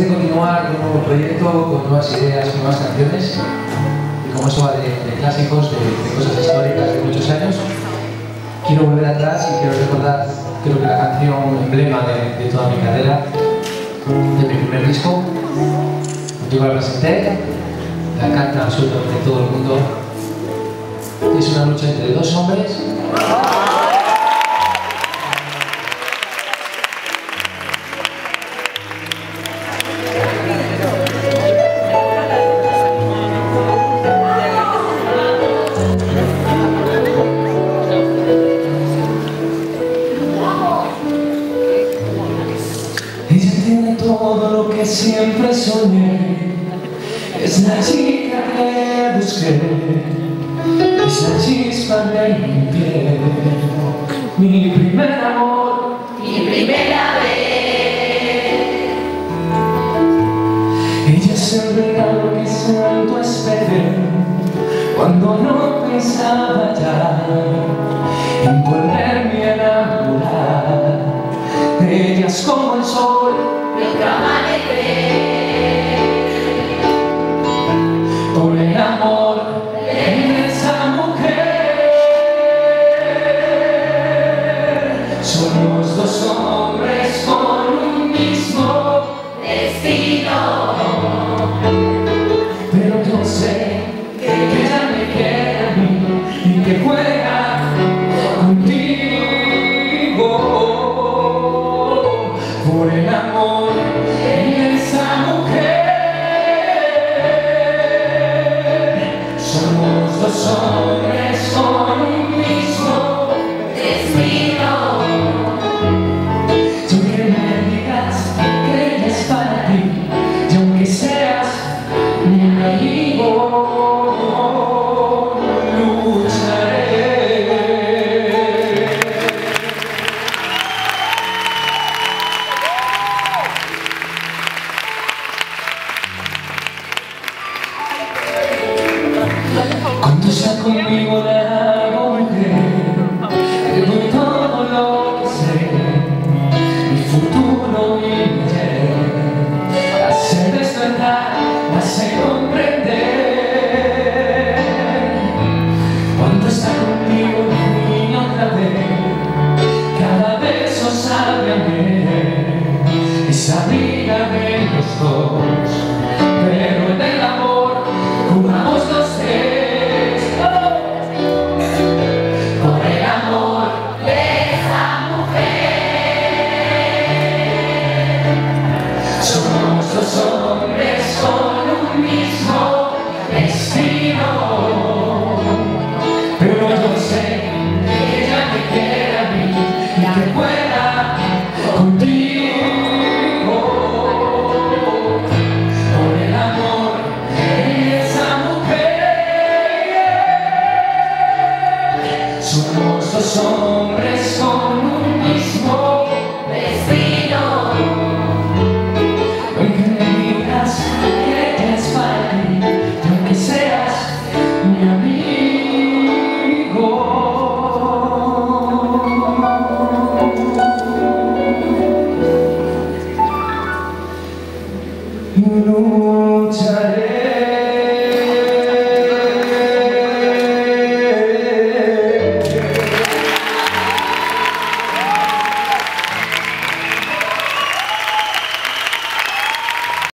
de continuar con un nuevo proyecto, con nuevas ideas, con nuevas canciones, y como eso va de, clásicos, de, cosas históricas de muchos años, quiero volver atrás y quiero recordar, creo que la canción emblema de, de toda mi carrera, de mi primer disco, yo la presenté, la canta absolutamente todo el mundo, es una lucha entre dos hombres todo lo que siempre soñé. Es la chica que busqué Es la chispa de mi piel. Mi primer amor. Mi primera vez. Ella es el regalo que tanto esperé Cuando no pensaba ya En volverme a enamorar. Ella es como el sol de Somos dos hombres con un mismo destino aunque digas que es y aunque seas mi amigo, lucharé.